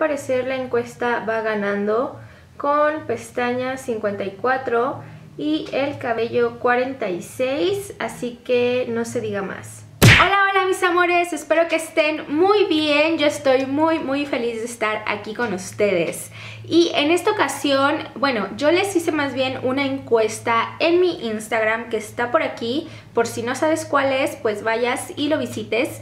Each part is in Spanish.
parecer la encuesta va ganando con pestañas 54 y el cabello 46, así que no se diga más. Hola, hola mis amores, espero que estén muy bien, yo estoy muy muy feliz de estar aquí con ustedes. Y en esta ocasión, bueno, yo les hice más bien una encuesta en mi Instagram que está por aquí, por si no sabes cuál es, pues vayas y lo visites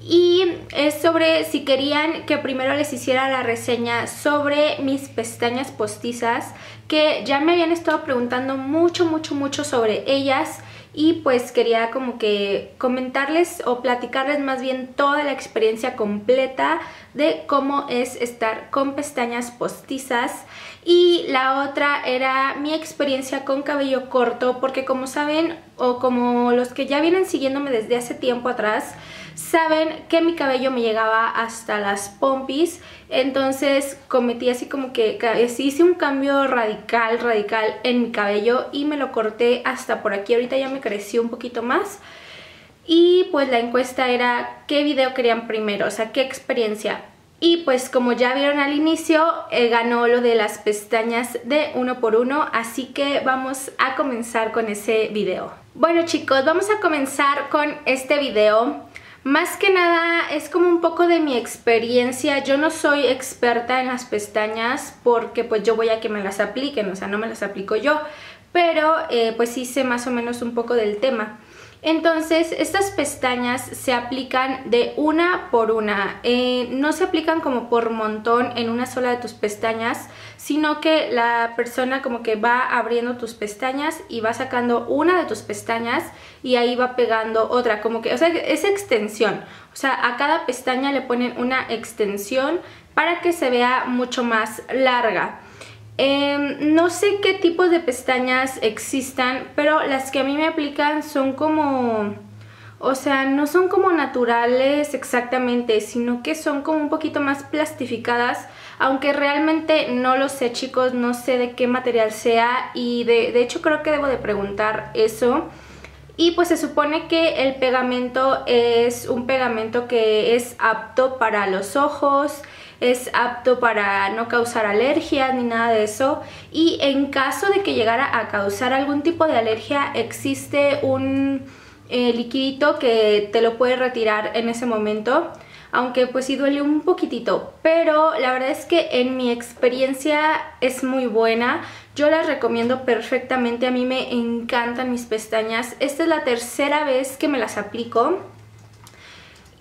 y es sobre si querían que primero les hiciera la reseña sobre mis pestañas postizas que ya me habían estado preguntando mucho mucho mucho sobre ellas y pues quería como que comentarles o platicarles más bien toda la experiencia completa de cómo es estar con pestañas postizas y la otra era mi experiencia con cabello corto porque como saben o como los que ya vienen siguiéndome desde hace tiempo atrás saben que mi cabello me llegaba hasta las pompis entonces cometí así como que hice un cambio radical, radical en mi cabello y me lo corté hasta por aquí. Ahorita ya me creció un poquito más. Y pues la encuesta era qué video querían primero, o sea, qué experiencia. Y pues como ya vieron al inicio, eh, ganó lo de las pestañas de uno por uno, así que vamos a comenzar con ese video. Bueno chicos, vamos a comenzar con este video. Más que nada es como un poco de mi experiencia, yo no soy experta en las pestañas porque pues yo voy a que me las apliquen, o sea no me las aplico yo, pero eh, pues sé más o menos un poco del tema. Entonces, estas pestañas se aplican de una por una. Eh, no se aplican como por montón en una sola de tus pestañas, sino que la persona como que va abriendo tus pestañas y va sacando una de tus pestañas y ahí va pegando otra. Como que, o sea, es extensión. O sea, a cada pestaña le ponen una extensión para que se vea mucho más larga. Em, no sé qué tipo de pestañas existan, pero las que a mí me aplican son como... O sea, no son como naturales exactamente, sino que son como un poquito más plastificadas, aunque realmente no lo sé chicos, no sé de qué material sea y de hecho creo que debo de preguntar eso. Y pues se supone que el pegamento es un pegamento que es apto para los ojos, es apto para no causar alergias ni nada de eso. Y en caso de que llegara a causar algún tipo de alergia existe un eh, liquidito que te lo puede retirar en ese momento aunque pues sí duele un poquitito, pero la verdad es que en mi experiencia es muy buena, yo las recomiendo perfectamente, a mí me encantan mis pestañas, esta es la tercera vez que me las aplico,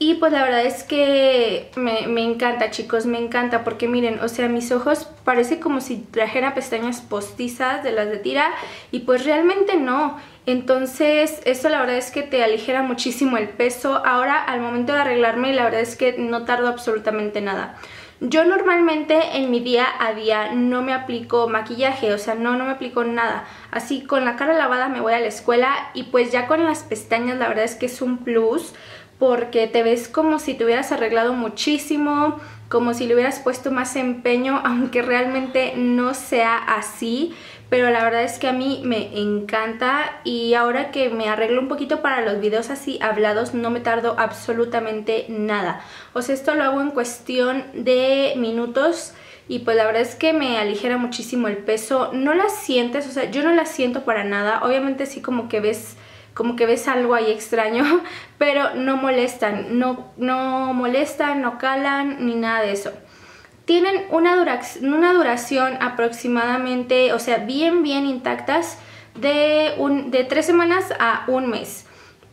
y pues la verdad es que me, encanta chicos, me encanta porque miren, o sea mis ojos parece como si trajera pestañas postizas de las de tira y pues realmente no. Entonces esto la verdad es que te aligera muchísimo el peso. Ahora al momento de arreglarme la verdad es que no tardo absolutamente nada. Yo normalmente en mi día a día no me aplico maquillaje, o sea, no, no me aplico nada. Así con la cara lavada me voy a la escuela y pues ya con las pestañas la verdad es que es un plus porque te ves como si te hubieras arreglado muchísimo, como si le hubieras puesto más empeño, aunque realmente no sea así, pero la verdad es que a mí me encanta y ahora que me arreglo un poquito para los videos así hablados no me tardo absolutamente nada. O sea, esto lo hago en cuestión de minutos y pues la verdad es que me aligera muchísimo el peso. No la sientes, o sea, yo no la siento para nada. Obviamente sí como que ves como que ves algo ahí extraño, pero no molestan, no, no molestan, no calan ni nada de eso. Tienen una, una duración aproximadamente, o sea, bien, bien intactas de, un, de tres semanas a un mes.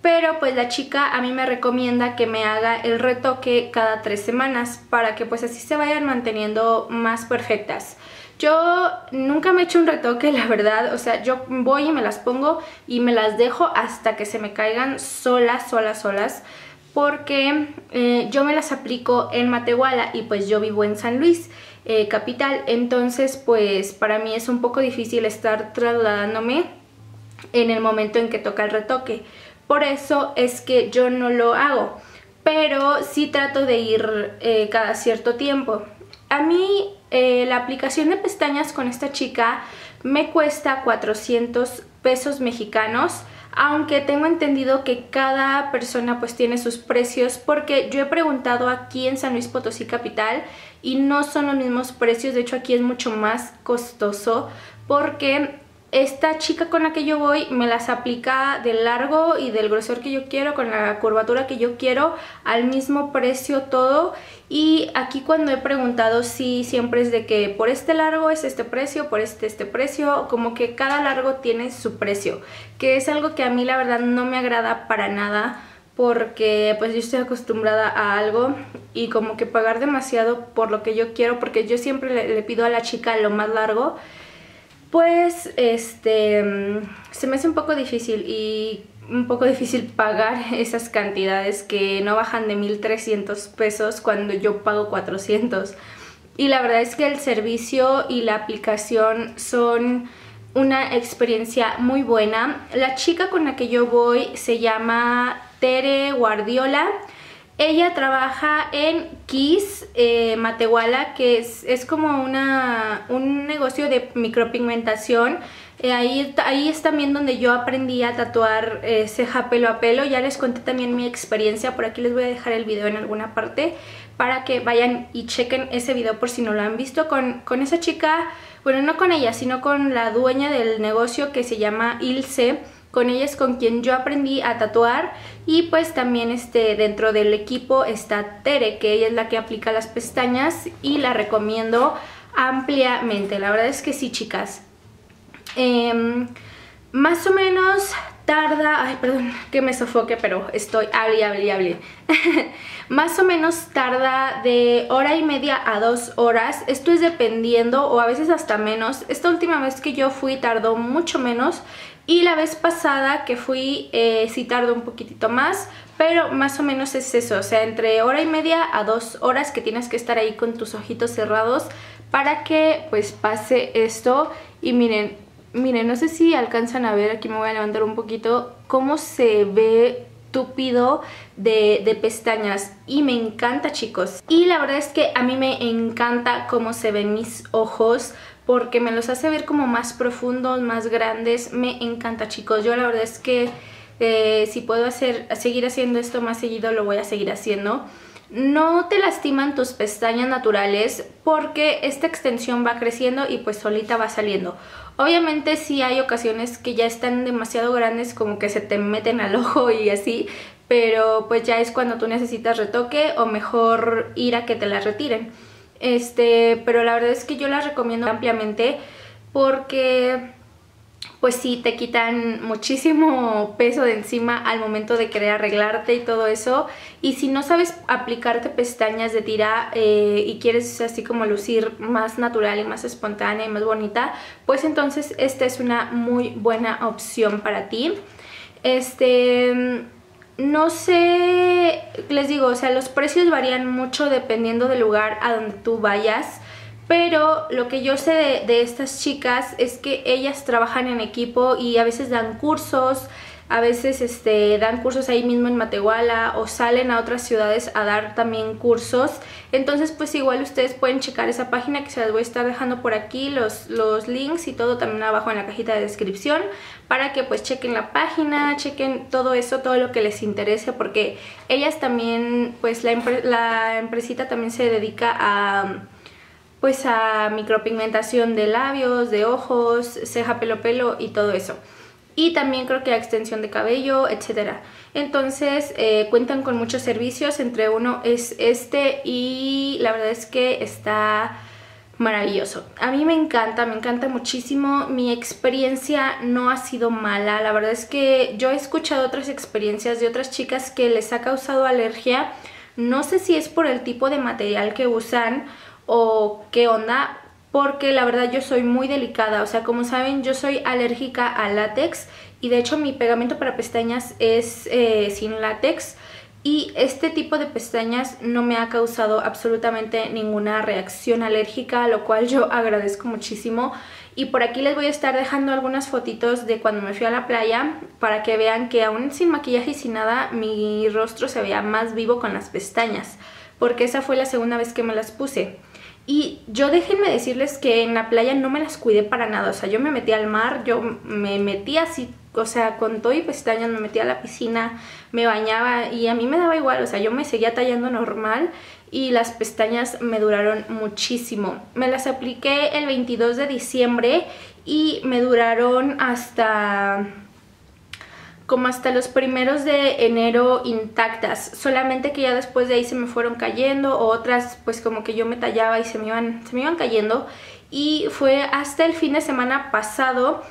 Pero pues la chica a mí me recomienda que me haga el retoque cada tres semanas para que pues así se vayan manteniendo más perfectas. Yo nunca me he hecho un retoque, la verdad, o sea, yo voy y me las pongo y me las dejo hasta que se me caigan solas, solas, solas porque eh, yo me las aplico en Matehuala y pues yo vivo en San Luis, eh, capital, entonces pues para mí es un poco difícil estar trasladándome en el momento en que toca el retoque, por eso es que yo no lo hago, pero sí trato de ir eh, cada cierto tiempo. A mí eh, la aplicación de pestañas con esta chica me cuesta 400 pesos mexicanos aunque tengo entendido que cada persona pues tiene sus precios porque yo he preguntado aquí en San Luis Potosí Capital y no son los mismos precios, de hecho aquí es mucho más costoso porque esta chica con la que yo voy me las aplica del largo y del grosor que yo quiero, con la curvatura que yo quiero, al mismo precio todo. Y aquí cuando he preguntado si siempre es de que por este largo es este precio, por este este precio, como que cada largo tiene su precio, que es algo que a mí la verdad no me agrada para nada porque pues yo estoy acostumbrada a algo y como que pagar demasiado por lo que yo quiero porque yo siempre le, le pido a la chica lo más largo pues este se me hace un poco difícil y un poco difícil pagar esas cantidades que no bajan de 1300 pesos cuando yo pago 400 y la verdad es que el servicio y la aplicación son una experiencia muy buena. La chica con la que yo voy se llama Tere Guardiola ella trabaja en Kiss eh, Matehuala, que es, es como una, un negocio de micropigmentación. Eh, ahí, ahí es también donde yo aprendí a tatuar eh, ceja pelo a pelo. Ya les conté también mi experiencia, por aquí les voy a dejar el video en alguna parte para que vayan y chequen ese video por si no lo han visto. Con, con esa chica, bueno, no con ella, sino con la dueña del negocio que se llama Ilse con ella es con quien yo aprendí a tatuar y pues también este, dentro del equipo está Tere, que ella es la que aplica las pestañas y la recomiendo ampliamente. La verdad es que sí, chicas. Em, más o menos tarda, ay perdón que me sofoque, pero estoy hable, hable, hable. Más o menos tarda de hora y media a dos horas, esto es dependiendo o a veces hasta menos. Esta última vez que yo fui tardó mucho menos y la vez pasada que fui eh, sí tardó un poquitito más, pero más o menos es eso, o sea, entre hora y media a dos horas que tienes que estar ahí con tus ojitos cerrados para que pues pase esto. Y miren, miren, no sé si alcanzan a ver, aquí me voy a levantar un poquito, cómo se ve estúpido de, de, pestañas. Y me encanta chicos. Y la verdad es que a mí me encanta cómo se ven mis ojos porque me los hace ver como más profundos, más grandes, me encanta chicos, yo la verdad es que eh, si puedo hacer, seguir haciendo esto más seguido lo voy a seguir haciendo. No te lastiman tus pestañas naturales porque esta extensión va creciendo y pues solita va saliendo. Obviamente sí hay ocasiones que ya están demasiado grandes como que se te meten al ojo y así, pero pues ya es cuando tú necesitas retoque o mejor ir a que te las retiren. Este, pero la verdad es que yo las recomiendo ampliamente porque pues sí te quitan muchísimo peso de encima al momento de querer arreglarte y todo eso. Y si no sabes aplicarte pestañas de tira eh, y quieres así como lucir más natural y más espontánea y más bonita pues entonces esta es una muy buena opción para ti. Este no sé, les digo, o sea, los precios varían mucho dependiendo del lugar a donde tú vayas. Pero lo que yo sé de, de, estas chicas es que ellas trabajan en equipo y a veces dan cursos, a veces este, dan cursos ahí mismo en Matehuala o salen a otras ciudades a dar también cursos. Entonces pues igual ustedes pueden checar esa página que se las voy a estar dejando por aquí, los, los links y todo también abajo en la cajita de descripción para que pues chequen la página, chequen todo eso, todo lo que les interese porque ellas también, pues la, la empresita también se dedica a pues a micropigmentación de labios, de ojos, ceja, pelo, pelo y todo eso y también creo que a extensión de cabello, etcétera. Entonces eh, cuentan con muchos servicios, entre uno es este y la verdad es que está maravilloso. A mí me encanta, me encanta muchísimo. Mi experiencia no ha sido mala. La verdad es que yo he escuchado otras experiencias de otras chicas que les ha causado alergia. No sé si es por el tipo de material que usan o qué onda, porque la verdad yo soy muy delicada, o sea, como saben yo soy alérgica a látex y de hecho mi pegamento para pestañas es eh, sin látex y este tipo de pestañas no me ha causado absolutamente ninguna reacción alérgica, lo cual yo agradezco muchísimo. Y por aquí les voy a estar dejando algunas fotitos de cuando me fui a la playa para que vean que aún sin maquillaje y sin nada mi rostro se veía más vivo con las pestañas, porque esa fue la segunda vez que me las puse. Y yo déjenme decirles que en la playa no me las cuidé para nada, o sea, yo me metí al mar, yo me metí así, o sea, con todo y pestañas, me metí a la piscina, me bañaba y a mí me daba igual, o sea, yo me seguía tallando normal y las pestañas me duraron muchísimo. Me las apliqué el 22 de diciembre y me duraron hasta como hasta los primeros de enero intactas, solamente que ya después de ahí se me fueron cayendo, o otras pues como que yo me tallaba y se me iban, se me iban cayendo. Y fue hasta el fin de semana pasado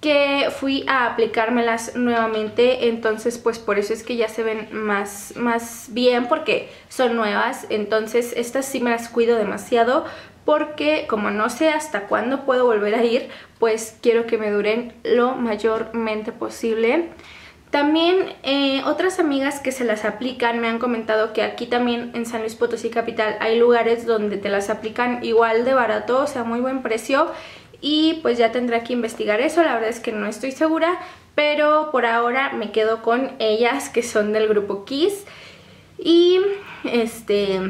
que fui a aplicármelas nuevamente, entonces pues por eso es que ya se ven más, más bien porque son nuevas, entonces estas sí me las cuido demasiado porque como no sé hasta cuándo puedo volver a ir, pues quiero que me duren lo mayormente posible. También eh, otras amigas que se las aplican me han comentado que aquí también en San Luis Potosí Capital hay lugares donde te las aplican igual de barato, o sea muy buen precio y pues ya tendré que investigar eso, la verdad es que no estoy segura, pero por ahora me quedo con ellas que son del grupo Kiss y este...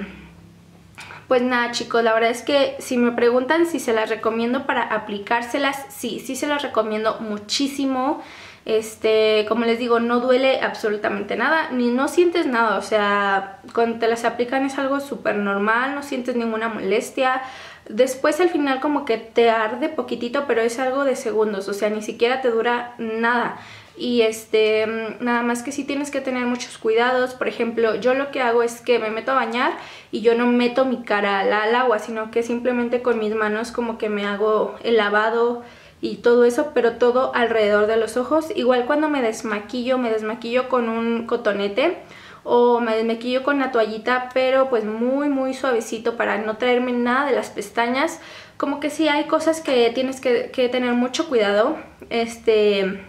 Pues nada chicos, la verdad es que si me preguntan si se las recomiendo para aplicárselas, sí, sí se las recomiendo muchísimo. Este, como les digo, no duele absolutamente nada, ni no sientes nada, o sea, cuando te las aplican es algo súper normal, no sientes ninguna molestia, Después al final como que te arde poquitito, pero es algo de segundos, o sea, ni siquiera te dura nada. Y este, nada más que sí tienes que tener muchos cuidados. Por ejemplo, yo lo que hago es que me meto a bañar y yo no meto mi cara al, agua, sino que simplemente con mis manos como que me hago el lavado y todo eso, pero todo alrededor de los ojos. Igual cuando me desmaquillo, me desmaquillo con un cotonete o me desmaquillo con la toallita, pero pues muy muy suavecito para no traerme nada de las pestañas. Como que sí hay cosas que tienes que, que tener mucho cuidado, este...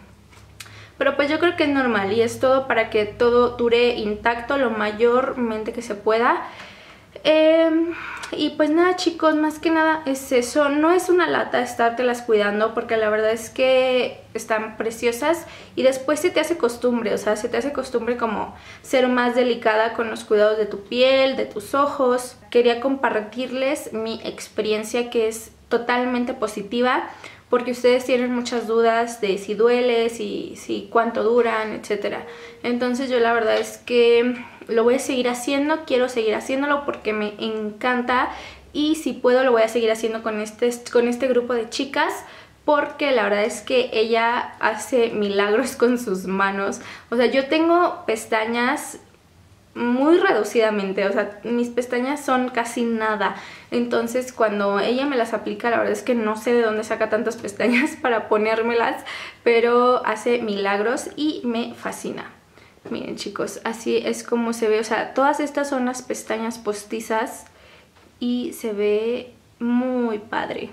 Pero pues yo creo que es normal y es todo para que todo dure intacto lo mayormente que se pueda. Eh, y pues nada chicos, más que nada es eso, no es una lata estártelas cuidando porque la verdad es que están preciosas y después se te hace costumbre, o sea, se te hace costumbre como ser más delicada con los cuidados de tu piel, de tus ojos. Quería compartirles mi experiencia que es totalmente positiva porque ustedes tienen muchas dudas de si duele, si, si cuánto duran, etcétera. Entonces yo la verdad es que lo voy a seguir haciendo, quiero seguir haciéndolo porque me encanta y si puedo lo voy a seguir haciendo con este, con este grupo de chicas porque la verdad es que ella hace milagros con sus manos. O sea, yo tengo pestañas muy reducidamente, o sea, mis pestañas son casi nada. Entonces, cuando ella me las aplica, la verdad es que no sé de dónde saca tantas pestañas para ponérmelas, pero hace milagros y me fascina. Miren chicos, así es como se ve, o sea, todas estas son las pestañas postizas y se ve muy padre.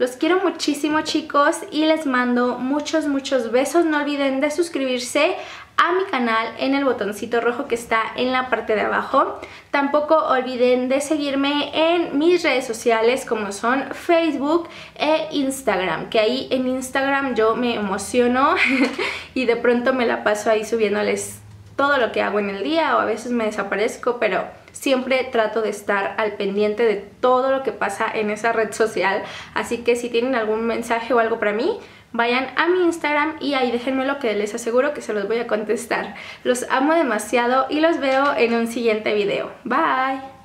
Los quiero muchísimo chicos y les mando muchos muchos besos. No olviden de suscribirse a mi canal en el botoncito rojo que está en la parte de abajo. Tampoco olviden de seguirme en mis redes sociales como son Facebook e Instagram, que ahí en Instagram yo me emociono y de pronto me la paso ahí subiéndoles todo lo que hago en el día o a veces me desaparezco, pero siempre trato de estar al pendiente de todo lo que pasa en esa red social. Así que si tienen algún mensaje o algo para mí, vayan a mi Instagram y ahí déjenme lo que les aseguro que se los voy a contestar. Los amo demasiado y los veo en un siguiente video. Bye.